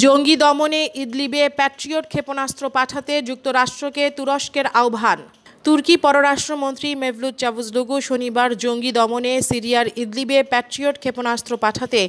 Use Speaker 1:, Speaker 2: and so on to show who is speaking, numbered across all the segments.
Speaker 1: জঙ্গি দমনে ইদলিবে প্যাট্রিয়ট ক্ষেপণাস্ত্র পাঠাতে যুক্তরাষ্ট্রকে তুরস্কের আহ্বান। তুর্কি পররাষ্ট্রমন্ত্রী মেভলুত চাভুজলুগু শনিবার জঙ্গি দমনে সিরিয়ার ইদলিবে প্যাট্রিয়ট ক্ষেপণাস্ত্র পাঠাতে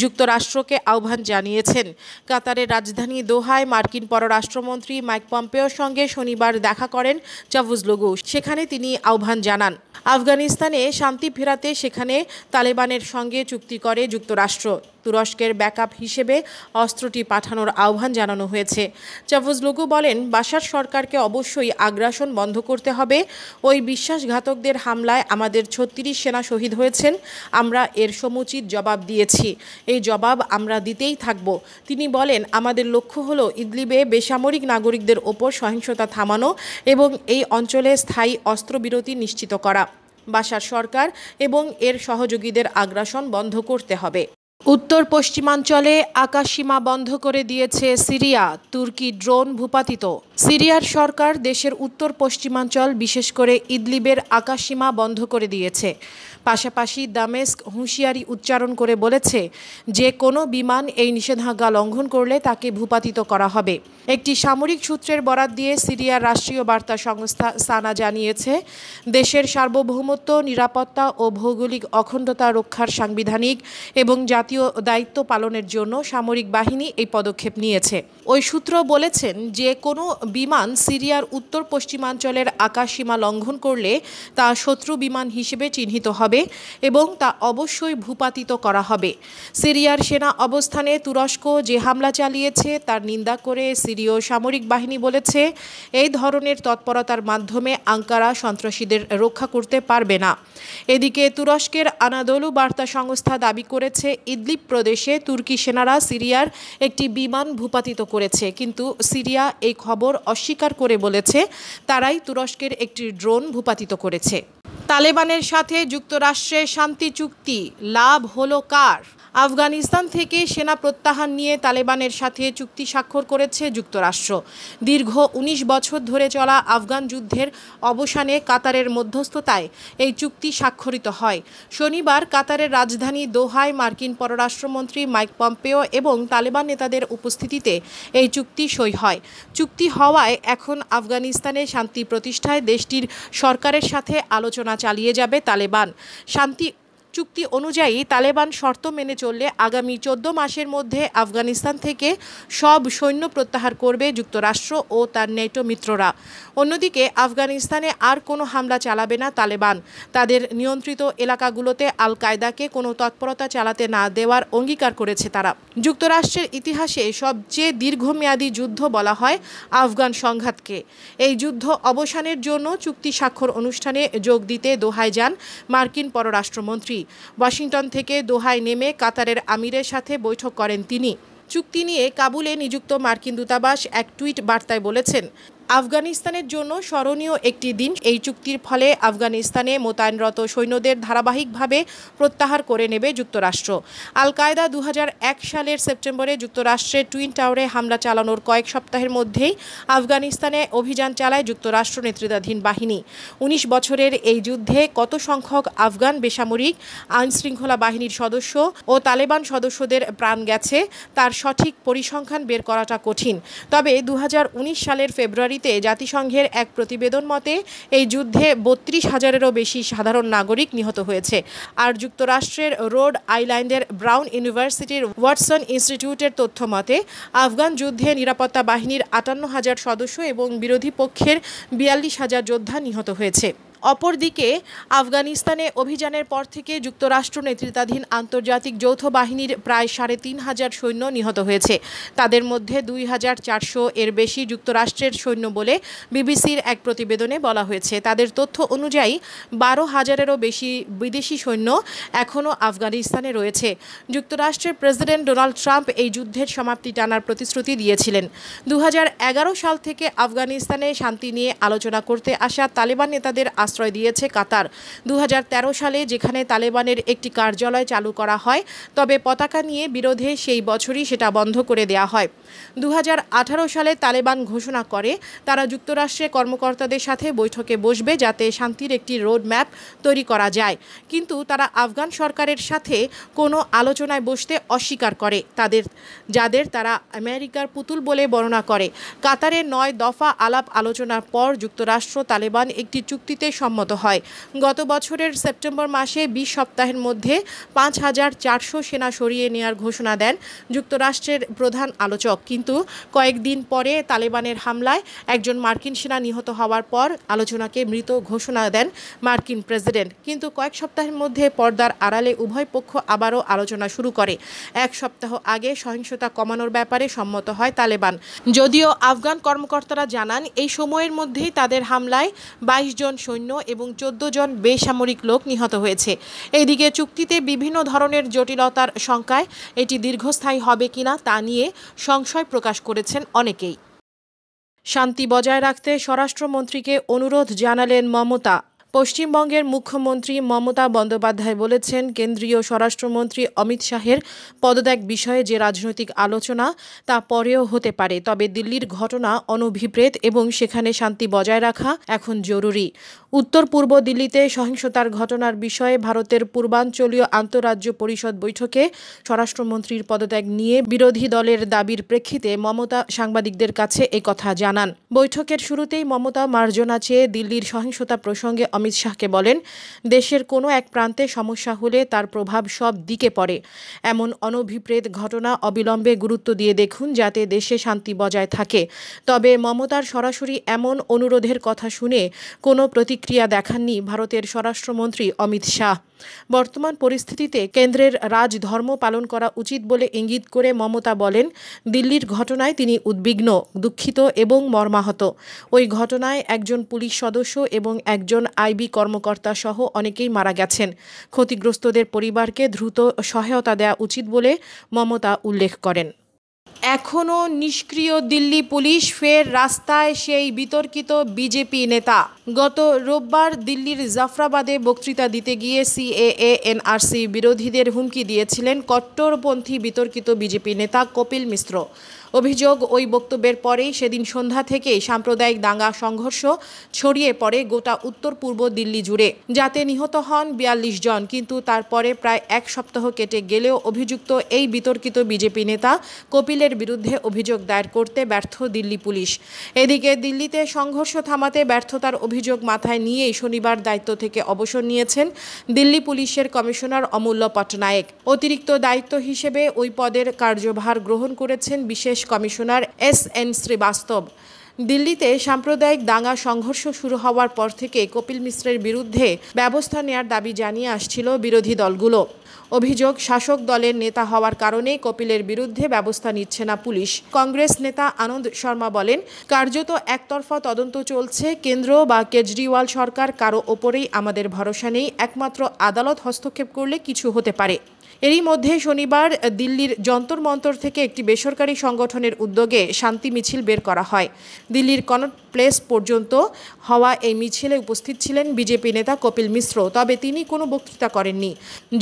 Speaker 1: যুক্তরাষ্ট্রকে আহ্বান জানিয়েছেন। কাতারের রাজধানী দোহায় মার্কিন পররাষ্ট্রমন্ত্রী মাইক পম্পেওর সঙ্গে শনিবার দেখা করেন চাভুজলুগু। সেখানে তিনি আহ্বান জানান, আফগানিস্তানে শান্তি ফেরাতে সেখানে তালেবানের সঙ্গে চুক্তি করে যুক্তরাষ্ট্র। তুরস্কের ব্যাকআপ হিসেবে অস্ত্রটি পাঠানোর আহ্বান জানানো হয়েছে। চাভুজলুগু বলেন, বাসার সরকারকে অবশ্যই আগ্রাসন বন্ধ করতে হবে। ওই বিশ্বাসঘাতকদের হামলায় আমাদের ছত্রিশ সেনা শহীদ হয়েছেন। আমরা এর সমুচিত জবাব দিয়েছি। এই জবাব আমরা দিতেই থাকব। তিনি বলেন, আমাদের লক্ষ্য হলো ইদলিবে বেসামরিক নাগরিকদের ওপর সহিংসতা থামানো এবং এই অঞ্চলে স্থায়ী অস্ত্রবিরতি নিশ্চিত করা। বাসার সরকার এবং এর সহযোগীদের আগ্রাসন বন্ধ করতে হবে। উত্তর পশ্চিমাঞ্চলে আকাশসীমা বন্ধ করে দিয়েছে সিরিয়া, তুর্কি ড্রোন ভূপাতিত। সিরিয়ার সরকার দেশের উত্তর পশ্চিমাঞ্চল, বিশেষ করে ইদলিবের আকাশসীমা বন্ধ করে দিয়েছে। পাশাপাশি দামেস্ক হুঁশিয়ারি উচ্চারণ করে বলেছে, যে কোনো বিমান এই নিষেধাজ্ঞা লঙ্ঘন করলে তাকে ভূপাতিত করা হবে। একটি সামরিক সূত্রের বরাত দিয়ে সিরিয়ার রাষ্ট্রীয় বার্তা সংস্থা সানা জানিয়েছে, দেশের সার্বভৌমত্ব, নিরাপত্তা ও ভৌগোলিক অখণ্ডতা রক্ষার সাংবিধানিক এবং জাতীয় দায়িত্ব পালনের জন্য সামরিক বাহিনী এই পদক্ষেপ নিয়েছে। ওই সূত্র বলেছেন যে, কোনো বিমান সিরিয়ার উত্তর পশ্চিমাঞ্চলের আকাশসীমা লঙ্ঘন করলে তা শত্রু বিমান হিসেবে চিহ্নিত হবে এবং তা অবশ্যই ভূপাতিত করা হবে। সিরিয়ার সেনা অবস্থানে তুরস্ক যে হামলা চালিয়েছে, তার নিন্দা করে সিরীয় সামরিক বাহিনী বলেছে, এই ধরনের তৎপরতার মাধ্যমে আঙ্কারা সন্ত্রাসীদের রক্ষা করতে পারবে না। এদিকে তুরস্কের আনাদলু বার্তা সংস্থা দাবি করেছে ইদলিপ প্রদেশে তুর্কি সেনারা সিরিয়ার একটি বিমান ভূপাতিত করেছে। কিন্তু সিরিয়া এই খবর অস্বীকার করে বলেছে, তারাই তুরস্কের একটি ড্রোন ভূপাতিত করেছে। তালেবানের সাথে যুক্তরাষ্ট্রের শান্তি চুক্তি, লাভ হলো কার? আফগানিস্তান থেকে সেনা প্রত্যাহার নিয়ে তালেবানের সাথে চুক্তি স্বাক্ষর করেছে যুক্তরাষ্ট্র। দীর্ঘ ১৯ বছর ধরে চলা আফগান যুদ্ধের অবসানে কাতারের মধ্যস্থতায় এই চুক্তি স্বাক্ষরিত হয়। শনিবার কাতারের রাজধানী দোহায় মার্কিন পররাষ্ট্রমন্ত্রী মাইক পম্পেও এবং তালেবান নেতাদের উপস্থিতিতে এই চুক্তি সই হয়। চুক্তি হওয়ায় এখন আফগানিস্তানে শান্তি প্রতিষ্ঠায় দেশটির সরকারের সাথে আলোচনা চালিয়ে যাবে তালেবান। শান্তি চুক্তি অনুযায়ী তালেবান শর্ত মেনে চললে আগামী চোদ্দ মাসের মধ্যে আফগানিস্তান থেকে সব সৈন্য প্রত্যাহার করবে যুক্তরাষ্ট্র ও তার নেটো মিত্ররা। অন্যদিকে আফগানিস্তানে আর কোনো হামলা চালাবে না তালেবান। তাদের নিয়ন্ত্রিত এলাকাগুলোতে আল কায়দাকে কোনো তৎপরতা চালাতে না দেওয়ার অঙ্গীকার করেছে তারা। যুক্তরাষ্ট্রের ইতিহাসে সবচেয়ে দীর্ঘমেয়াদী যুদ্ধ বলা হয় আফগান সংঘাতকে। এই যুদ্ধ অবসানের জন্য চুক্তি স্বাক্ষর অনুষ্ঠানে যোগ দিতে দোহায় যান মার্কিন পররাষ্ট্রমন্ত্রী। ওয়াশিংটন থেকে দোহায় নেমে কাতারের আমিরের সাথে বৈঠক করেন তিনি। চুক্তি নিয়ে কাবুলে নিযুক্ত মার্কিন দূতাবাস এক টুইট বার্তায় বলেছেন আফগানিস্তানের জন্য স্মরণীয় একটি দিন। এই চুক্তির ফলে আফগানিস্তানে মোতায়েনরত সৈন্যদের ধারাবাহিকভাবে প্রত্যাহার করে নেবে যুক্তরাষ্ট্র। আল কায়দা দু হাজার এক সালের সেপ্টেম্বরে যুক্তরাষ্ট্রের টুইন টাওয়ারে হামলা চালানোর কয়েক সপ্তাহের মধ্যেই আফগানিস্তানে অভিযান চালায় যুক্তরাষ্ট্র নেতৃত্বাধীন বাহিনী। ১৯ বছরের এই যুদ্ধে কত সংখ্যক আফগান বেসামরিক আইনশৃঙ্খলা বাহিনীর সদস্য ও তালেবান সদস্যদের প্রাণ গেছে, তার সঠিক পরিসংখ্যান বের করাটা কঠিন। তবে দু হাজার উনিশ সালের ফেব্রুয়ারি ফেব্রুয়ারিতে জাতিসংঘের এক প্রতিবেদন মতে, এই যুদ্ধে বত্রিশ হাজারেরও বেশি সাধারণ নাগরিক নিহত হয়েছে। আর যুক্তরাষ্ট্রের রোড আইল্যান্ডের ব্রাউন ইউনিভার্সিটির ওয়াটসন ইনস্টিটিউটের তথ্য মতে, আফগান যুদ্ধে নিরাপত্তা বাহিনীর আটান্ন হাজার সদস্য এবং বিরোধী পক্ষের বিয়াল্লিশ হাজার যোদ্ধা নিহত হয়েছে। অপরদিকে আফগানিস্তানে অভিযানের পর থেকে যুক্তরাষ্ট্র নেতৃত্বাধীন আন্তর্জাতিক যৌথ বাহিনীর প্রায় সাড়ে তিন হাজার সৈন্য নিহত হয়েছে। তাদের মধ্যে দুই হাজার চারশো এর বেশি যুক্তরাষ্ট্রের সৈন্য বলে বিবিসির এক প্রতিবেদনে বলা হয়েছে। তাদের তথ্য অনুযায়ী বারো হাজারেরও বেশি বিদেশি সৈন্য এখনও আফগানিস্তানে রয়েছে। যুক্তরাষ্ট্রের প্রেসিডেন্ট ডোনাল্ড ট্রাম্প এই যুদ্ধের সমাপ্তি টানার প্রতিশ্রুতি দিয়েছিলেন। দু হাজার এগারো সাল থেকে আফগানিস্তানে শান্তি নিয়ে আলোচনা করতে আসা তালেবান নেতাদের আশ্রয় দিয়েছে কাতার। দু হাজার তেরো সালে যেখানে তালেবানের একটি কার্যালয় চালু করা হয়, তবে পতাকা নিয়ে বিরোধে সেই বছরই সেটা বন্ধ করে দেওয়া হয়। দু হাজার আঠারো সালে তালেবান ঘোষণা করে, তারা যুক্তরাষ্ট্রের কর্মকর্তাদের সাথে বৈঠকে বসবে যাতে শান্তির একটি রোড ম্যাপ তৈরি করা যায়। কিন্তু তারা আফগান সরকারের সাথে কোনো আলোচনায় বসতে অস্বীকার করে। তাদের, যাদের তারা আমেরিকার পুতুল বলে বর্ণনা করে। কাতারের নয় দফা আলাপ আলোচনার পর যুক্তরাষ্ট্র তালেবান একটি চুক্তিতে সম্মত হয়। গত বছরের সেপ্টেম্বর মাসে বিশ সপ্তাহের মধ্যে পাঁচ হাজার চারশো সেনা সরিয়ে নেওয়ার ঘোষণা দেন যুক্তরাষ্ট্রের প্রধান আলোচক। কিন্তু কয়েকদিন পরে তালেবানের হামলায় একজন মার্কিন সেনা নিহত হওয়ার পর আলোচনাকে মৃত ঘোষণা দেন মার্কিন প্রেসিডেন্ট। কিন্তু কয়েক সপ্তাহের মধ্যে পর্দার আড়ালে উভয় পক্ষ আবারও আলোচনা শুরু করে। এক সপ্তাহ আগে সহিংসতা কমানোর ব্যাপারে সম্মত হয় তালেবান। যদিও আফগান কর্মকর্তারা জানান, এই সময়ের মধ্যেই তাদের হামলায় বাইশ জন সৈন্য এবং চোদ্দ জন বেসামরিক লোক নিহত হয়েছে। এইদিকে চুক্তিতে বিভিন্ন ধরনের জটিলতার শঙ্কায় এটি দীর্ঘস্থায়ী হবে কিনা তা নিয়ে সংশয় প্রকাশ করেছেন অনেকেই। শান্তি বজায় রাখতে স্বরাষ্ট্রমন্ত্রীকে অনুরোধ জানালেন মমতা। পশ্চিমবঙ্গের মুখ্যমন্ত্রী মমতা বন্দ্যোপাধ্যায় বলেছেন, কেন্দ্রীয় স্বরাষ্ট্রমন্ত্রী অমিত শাহের পদত্যাগ বিষয়ে যে রাজনৈতিক আলোচনা, তা পরেও হতে পারে। তবে দিল্লির ঘটনা অনভিপ্রেত এবং সেখানে শান্তি বজায় রাখা এখন জরুরি। উত্তর পূর্ব দিল্লিতে সহিংসতার ঘটনার বিষয়ে ভারতের পূর্বাঞ্চলীয় আন্তঃরাজ্য পরিষদ বৈঠকে স্বরাষ্ট্রমন্ত্রীর পদত্যাগ নিয়ে বিরোধী দলের দাবির প্রেক্ষিতে মমতা সাংবাদিকদের কাছে কথা জানান। বৈঠকের শুরুতেই মমতা মার্জনা চেয়ে দিল্লির সহিংসতা প্রসঙ্গে অমিত শাহকে বলেন, দেশের কোনো এক প্রান্তে সমস্যা হলে তার প্রভাব সব দিকে পড়ে। এমন অনভিপ্রেত ঘটনা অবিলম্বে গুরুত্ব দিয়ে দেখুন যাতে দেশে শান্তি বজায় থাকে। তবে মমতার সরাসরি এমন অনুরোধের কথা শুনে কোনো প্রতিক্রিয়া দেখাননি ভারতের স্বরাষ্ট্রমন্ত্রী অমিত শাহ। বর্তমান পরিস্থিতিতে কেন্দ্রের রাজধর্ম পালন করা উচিত বলে ইঙ্গিত করে মমতা বলেন, দিল্লির ঘটনায় তিনি উদ্বিগ্ন, দুঃখিত এবং মর্মাহত। ওই ঘটনায় একজন পুলিশ সদস্য এবং একজন আইবি কর্মকর্তা সহ অনেকেই মারা গেছেন। ক্ষতিগ্রস্তদের পরিবারকে দ্রুত সহায়তা দেওয়া উচিত বলে মমতা উল্লেখ করেন। এখনও নিষ্ক্রিয় দিল্লি পুলিশ ফের রাস্তায় সেই বিতর্কিত বিজেপি নেতা। গত রোববার দিল্লির জাফরাবাদে বক্তৃতা দিতে গিয়ে সিএএ, এনআরসি বিরোধীদের হুমকি দিয়েছিলেন কট্টরপন্থী বিতর্কিত বিজেপি নেতা কপিল মিশ্র। অভিযোগ, ওই বক্তব্যের পরেই সেদিন সন্ধ্যা থেকেই সাম্প্রদায়িক দাঙ্গা, সংঘর্ষ ছড়িয়ে পড়ে গোটা উত্তর পূর্ব দিল্লি জুড়ে। যাতে নিহত হন বিয়াল্লিশ জন, কিন্তু তারপরে প্রায় এক সপ্তাহ কেটে গেলেও অভিযুক্ত এই বিতর্কিত বিজেপি নেতা কপিলের বিরুদ্ধে অভিযোগ দায়ের করতে ব্যর্থ দিল্লি পুলিশ। এদিকে দিল্লিতে সংঘর্ষ থামাতে ব্যর্থতার অভিযোগ মাথায় নিয়েই শনিবার দায়িত্ব থেকে অবসর নিয়েছেন দিল্লি পুলিশের কমিশনার অমূল্য পটনায়েক অতিরিক্ত দায়িত্ব হিসেবে ওই পদের কার্যভার গ্রহণ করেছেন বিশেষ কমিশনার এস এন শ্রীবাস্তব। দিল্লিতে সাম্প্রদায়িক দাঙ্গা সংঘর্ষ শুরু হওয়ার পর থেকে কপিল মিশ্রের বিরুদ্ধে ব্যবস্থা নেয়ার দাবি জানিয়ে আসছিল বিরোধী দলগুলো। অভিযোগ, শাসক দলের নেতা হওয়ার কারণে কপিলের বিরুদ্ধে ব্যবস্থা নিচ্ছে না পুলিশ। কংগ্রেস নেতা আনন্দ শর্মা বলেন, কার্যত একতরফা তদন্ত চলছে, কেন্দ্র বা কেজরিওয়াল সরকার কারও ওপরেই আমাদের ভরসা নেই, একমাত্র আদালত হস্তক্ষেপ করলে কিছু হতে পারে। এরই মধ্যে শনিবার দিল্লির যন্তর মন্তর থেকে একটি বেসরকারি সংগঠনের উদ্যোগে শান্তি মিছিল বের করা হয়। দিল্লির কনট প্লেস পর্যন্ত হওয়া এই মিছিলে উপস্থিত ছিলেন বিজেপি নেতা কপিল মিশ্র, তবে তিনি কোনো বক্তৃতা করেননি।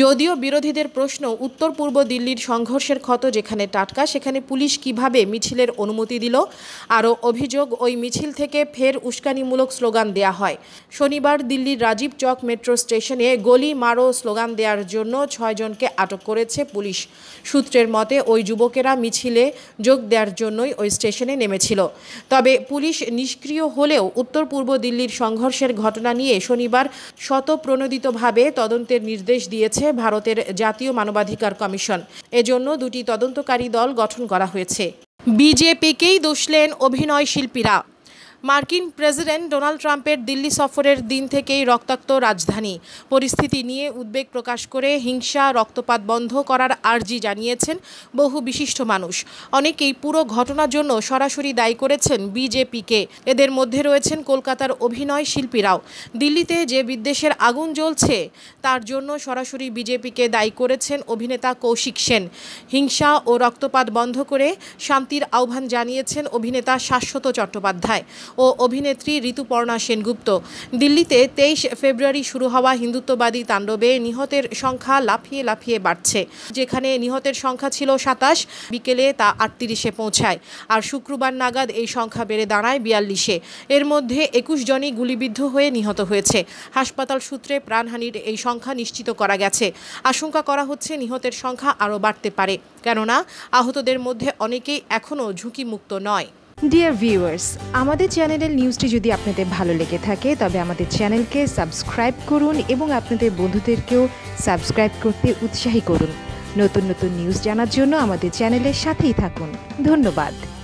Speaker 1: যদিও বিরোধীদের প্রশ্ন উত্তর পূর্ব দিল্লির সংঘর্ষের ক্ষত যেখানে টাটকা, সেখানে পুলিশ কীভাবে মিছিলের অনুমতি দিল, আরও অভিযোগ, ওই মিছিল থেকে ফের উস্কানিমূলক স্লোগান দেয়া হয়। শনিবার দিল্লির রাজীব চক মেট্রো স্টেশনে গলি মারো স্লোগান দেওয়ার জন্য ছয়জনকে আটক করেছে পুলিশ। সূত্রের মতে, ওই যুবকেরা মিছিলে যোগ দেওয়ার জন্যই ওই স্টেশনে নেমেছিল। তবে পুলিশ নিষ্ক্রিয় হলেও উত্তর পূর্ব দিল্লির সংঘর্ষের ঘটনা নিয়ে শনিবার শতপ্রণোদিতভাবে তদন্তের নির্দেশ দিয়েছে ভারতের জাতীয় মানবাধিকার কমিশন। এজন্য দুটি তদন্তকারী দল গঠন করা হয়েছে। বিজেপিকেই দোষলেন অভিনয় শিল্পীরা। মার্কিন প্রেসিডেন্ট ডোনাল্ড ট্রাম্পের দিল্লি সফরের দিন থেকেই রক্তাক্ত রাজধানী। পরিস্থিতি নিয়ে উদ্বেগ প্রকাশ করে হিংসা, রক্তপাত বন্ধ করার আর্জি জানিয়েছেন বহু বিশিষ্ট মানুষ। অনেকেই পুরো ঘটনার জন্য সরাসরি দায়ী করেছেন বিজেপিকে। এদের মধ্যে রয়েছেন কলকাতার অভিনয় শিল্পীরাও। দিল্লিতে যে বিদ্বেষের আগুন জ্বলছে, তার জন্য সরাসরি বিজেপিকে দায়ী করেছেন অভিনেতা কৌশিক সেন। হিংসা ও রক্তপাত বন্ধ করে শান্তির আহ্বান জানিয়েছেন অভিনেতা শাশ্বত চট্টোপাধ্যায়। ও অভিনেত্রী ঋতুপর্ণা সেনগুপ্ত। দিল্লিতে তেইশ ফেব্রুয়ারি শুরু হওয়া হিন্দুত্ববাদী তাণ্ডবে নিহতের সংখ্যা লাফিয়ে লাফিয়ে বাড়ছে। যেখানে নিহতের সংখ্যা ছিল সাতাশ, বিকেলে তা আটত্রিশে পৌঁছায়। আর শুক্রবার নাগাদ এই সংখ্যা বেড়ে দাঁড়ায় বিয়াল্লিশে। এর মধ্যে একুশ জনই গুলিবিদ্ধ হয়ে নিহত হয়েছে। হাসপাতাল সূত্রে প্রাণহানির এই সংখ্যা নিশ্চিত করা গেছে। আশঙ্কা করা হচ্ছে নিহতের সংখ্যা আরও বাড়তে পারে। কেননা, আহতদের মধ্যে অনেকেই এখনও ঝুঁকিমুক্ত নয়।
Speaker 2: ডিয়ার ভিউয়ার্স আমাদের চ্যানেলের নিউজটি যদি আপনাদের ভালো লেগে থাকে, তবে আমাদের চ্যানেলকে সাবস্ক্রাইব করুন এবং আপনাদের বন্ধুদেরকেও সাবস্ক্রাইব করতে উৎসাহী করুন। নতুন নতুন নিউজ জানার জন্য আমাদের চ্যানেলের সাথেই থাকুন। ধন্যবাদ।